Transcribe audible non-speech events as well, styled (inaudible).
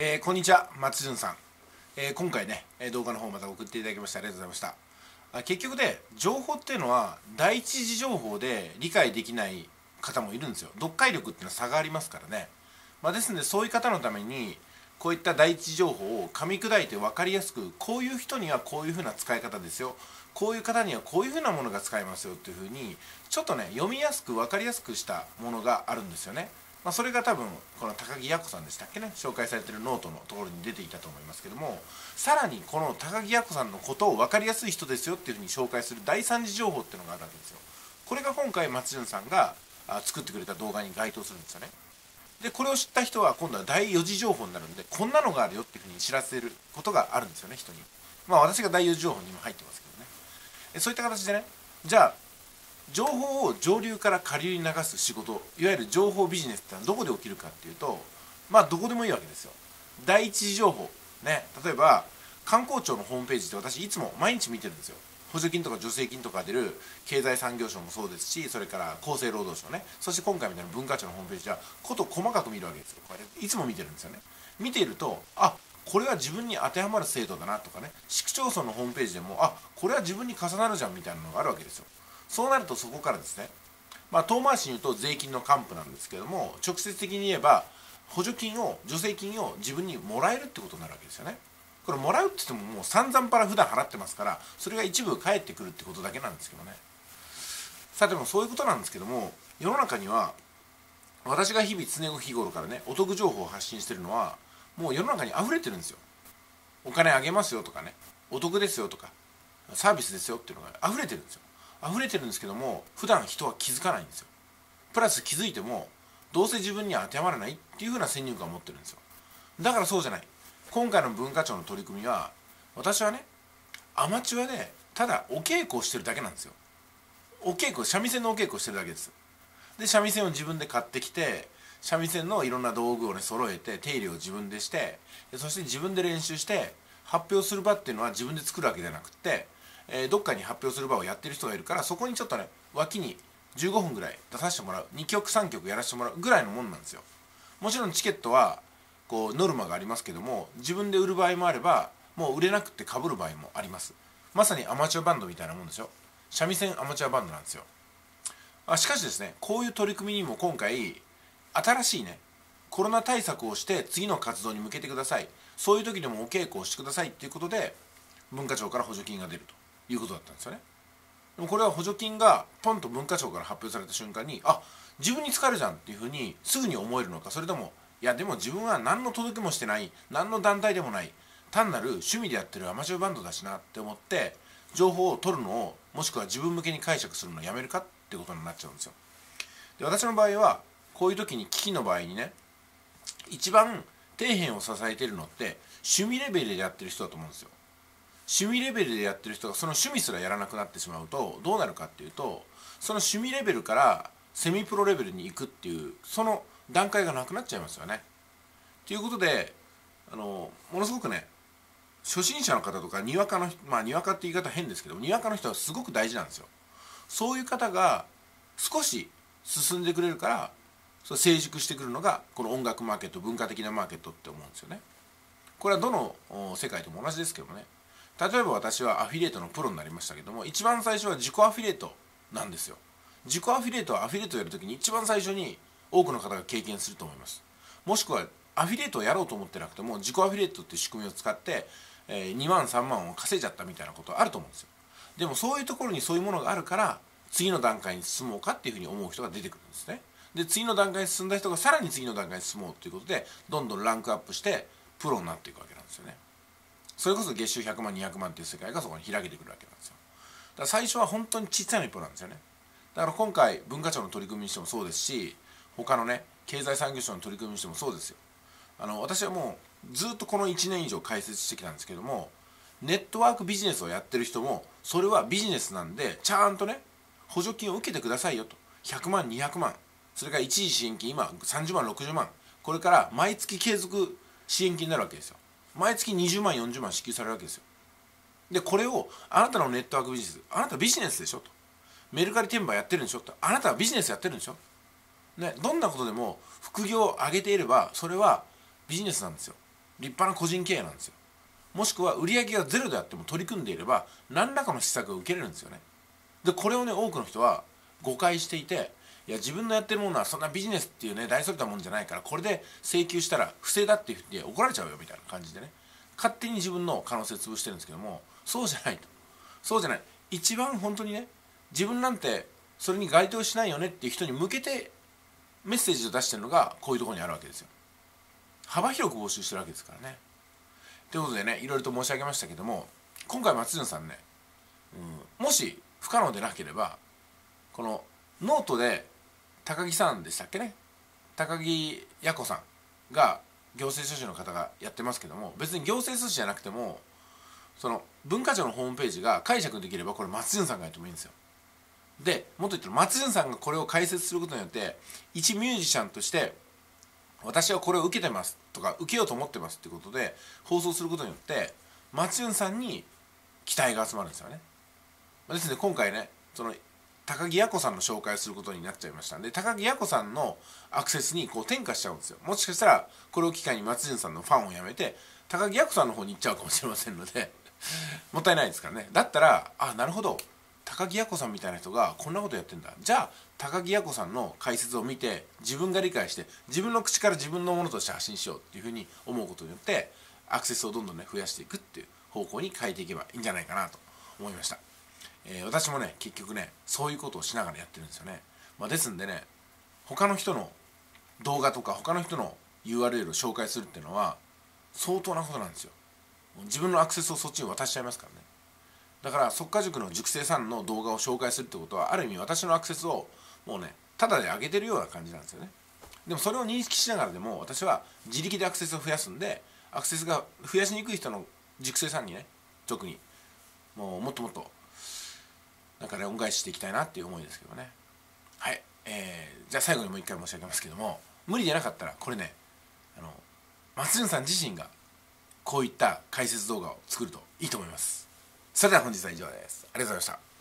えー、こんにちは松潤さん、えー、今回ね動画の方また送っていただきましてありがとうございました。あ結局で情報っていうのは第一次情報で理解できない方もいるんですよ。読解力っていうのは差がありますからね、まあ、ですのでそういう方のためにこういった第一次情報を噛み砕いて分かりやすくこういう人にはこういうふうな使い方ですよ。こういう方にはこういうふうなものが使えますよっていうふうにちょっとね読みやすく分かりやすくしたものがあるんですよね。まあ、それが多分この高木弥子さんでしたっけね紹介されてるノートのところに出ていたと思いますけどもさらにこの高木弥子さんのことを分かりやすい人ですよっていうふうに紹介する第三次情報っていうのがあるわけですよ。これが今回松潤さんが作ってくれた動画に該当するんですよね。でこれを知った人は今度は第4次情報になるんでこんなのがあるよっていうふうに知らせることがあるんですよね人に。まあ私が第4次情報にも入ってますけどね。そういった形でねじゃあ情報を上流から下流に流す仕事いわゆる情報ビジネスってのはどこで起きるかっていうとまあどこでもいいわけですよ。第一次情報。ね。例えば観光庁のホームページって私いつも毎日見てるんですよ。補助金とか助成金とか出る経済産業省もそうですしそれから厚生労働省ね。そして今回みたいな文化庁のホームページはこと細かく見るわけですよ。これいつも見てるんですよね。見ているとあこれは自分に当てはまる制度だなとかね。市区町村のホームページでもあこれは自分に重なるじゃんみたいなのがあるわけですよ。そうなるとそこからですね。まあ遠回しに言うと税金の還付なんですけども直接的に言えば補助金を助成金を自分にもらえるってことになるわけですよね。これもらうって言ってももう散々パラ普段払ってますからそれが一部返ってくるってことだけなんですけどね。さあでもそういうことなんですけども世の中には私が日々常日頃からねお得情報を発信してるのはもう世の中に溢れてるんですよ。お金あげますよとかねお得ですよとかサービスですよっていうのが溢れてるんですよ。溢れてるんですけども普段人は気づかないんですよ。プラス気づいてもどうせ自分には当てはまらないっていうふうな先入観を持ってるんですよ。だからそうじゃない。今回の文化庁の取り組みは私はねアマチュアでただお稽古をしてるだけなんですよ。お稽古三味線のお稽古をしてるだけです。で三味線を自分で買ってきて三味線のいろんな道具をね揃えて手入れを自分でしてそして自分で練習して発表する場っていうのは自分で作るわけじゃなくってえー、どっかに発表する場をやってる人がいるからそこにちょっとね脇に15分ぐらい出させてもらう。2曲3曲やらせてもらうぐらいのもんなんですよ。もちろんチケットはこうノルマがありますけども自分で売る場合もあればもう売れなくてかぶる場合もあります。まさにアマチュアバンドみたいなもんですよ。三味線アマチュアバンドなんですよ。あしかしですねこういう取り組みにも今回新しいねコロナ対策をして次の活動に向けてください。そういう時でもお稽古をしてくださいっていうことで文化庁から補助金が出ると。いうことだったんですよね。でもこれは補助金がポンと文化庁から発表された瞬間にあ自分に使えるじゃんっていうふうにすぐに思えるのか。それともいやでも自分は何の届けもしてない。何の団体でもない。単なる趣味でやってるアマチュアバンドだしなって思って情報を取るのをもしくは自分向けに解釈するのをやめるかってことになっちゃうんですよ。で私の場合はこういう時に危機の場合にね一番底辺を支えてるのって趣味レベルでやってる人だと思うんですよ。趣味レベルでやってる人がその趣味すらやらなくなってしまうとどうなるかっていうとその趣味レベルからセミプロレベルに行くっていうその段階がなくなっちゃいますよね。ということであのものすごくね初心者の方とかにわかのまあにわかって言い方変ですけどにわかの人はすごく大事なんですよ。そういう方が少し進んでくれるからそ成熟してくるのがこの音楽マーケット文化的なマーケットって思うんですよね。これはどの世界でも同じですけどね例えば私はアフィリエイトのプロになりましたけども一番最初は自己アフィリエイトなんですよ。自己アフィリエイトはアフィリエイトをやるときに一番最初に多くの方が経験すると思います。もしくはアフィリエイトをやろうと思ってなくても自己アフィリエイトっていう仕組みを使って、え、2万3万を稼いじゃったみたいなことあると思うんですよ。でもそういうところにそういうものがあるから次の段階に進もうかっていうふうに思う人が出てくるんですね。で次の段階に進んだ人がさらに次の段階に進もうということでどんどんランクアップしてプロになっていくわけなんですよね。それこそ月収100万200万っていう世界がそこに開けてくるわけなんですよ。だから最初は本当に小さな一歩なんですよね。だから今回文化庁の取り組みにしてもそうですし他のね経済産業省の取り組みにしてもそうですよ。あの私はもうずっとこの1年以上解説してきたんですけどもネットワークビジネスをやってる人もそれはビジネスなんでちゃんとね補助金を受けてくださいよと。100万200万。それから一時支援金今30万60万。これから毎月継続支援金になるわけですよ。毎月20万40万支給されるわけですよ。でこれをあなたのネットワークビジネスあなたビジネスでしょと。メルカリ転売やってるんでしょと。あなたはビジネスやってるんでしょ。ねどんなことでも副業を上げていればそれはビジネスなんですよ。立派な個人経営なんですよ。もしくは売上がゼロであっても取り組んでいれば何らかの施策を受けれるんですよね。でこれをね多くの人は誤解していていや自分のやってるものはそんなビジネスっていうね大それたもんじゃないからこれで請求したら不正だって言って怒られちゃうよみたいな感じでね。勝手に自分の可能性潰してるんですけどもそうじゃないと。そうじゃない。一番本当にね自分なんてそれに該当しないよねっていう人に向けてメッセージを出してるのがこういうところにあるわけですよ。幅広く募集してるわけですからね。ということでねいろいろと申し上げましたけども今回松潤さんね、うん、もし不可能でなければこのノートで高木さんでしたっけね？高木弥子さんが行政書士の方がやってますけども別に行政書士じゃなくてもその文化庁のホームページが解釈できればこれ松潤さんがやってもいいんですよ。でもっと言ったら松潤さんがこれを解説することによって一ミュージシャンとして私はこれを受けてますとか受けようと思ってますってことで放送することによって松潤さんに期待が集まるんですよね。ですので今回ねその高木弥子さんの紹介することになっちゃいましたで高木弥子さんのアクセスにこう転化しちゃうんですよ。もしかしたらこれを機会に松潤さんのファンをやめて高木弥子さんの方に行っちゃうかもしれませんので (laughs) もったいないですからね。だったらあなるほど。高木弥子さんみたいな人がこんなことやってんだ。じゃあ高木弥子さんの解説を見て自分が理解して自分の口から自分のものとして発信しようっていうふうに思うことによってアクセスをどんどんね増やしていくっていう方向に変えていけばいいんじゃないかなと思いました。えー、私もね結局ねそういうことをしながらやってるんですよね、まあ、ですんでね他の人の動画とか他の人の URL を紹介するっていうのは相当なことなんですよ。自分のアクセスをそっちに渡しちゃいますからね。だから速稼塾の塾生さんの動画を紹介するってことはある意味私のアクセスをもうねただで上げてるような感じなんですよね。でもそれを認識しながらでも私は自力でアクセスを増やすんでアクセスが増やしにくい人の塾生さんにね特にもうもっともっとなんかね恩返ししていきたいなっていう思いですけどね。はい、えー、じゃあ最後にもう一回申し上げますけども無理でなかったらこれねあの松潤さん自身がこういった解説動画を作るといいと思います。それでは本日は以上です。ありがとうございました。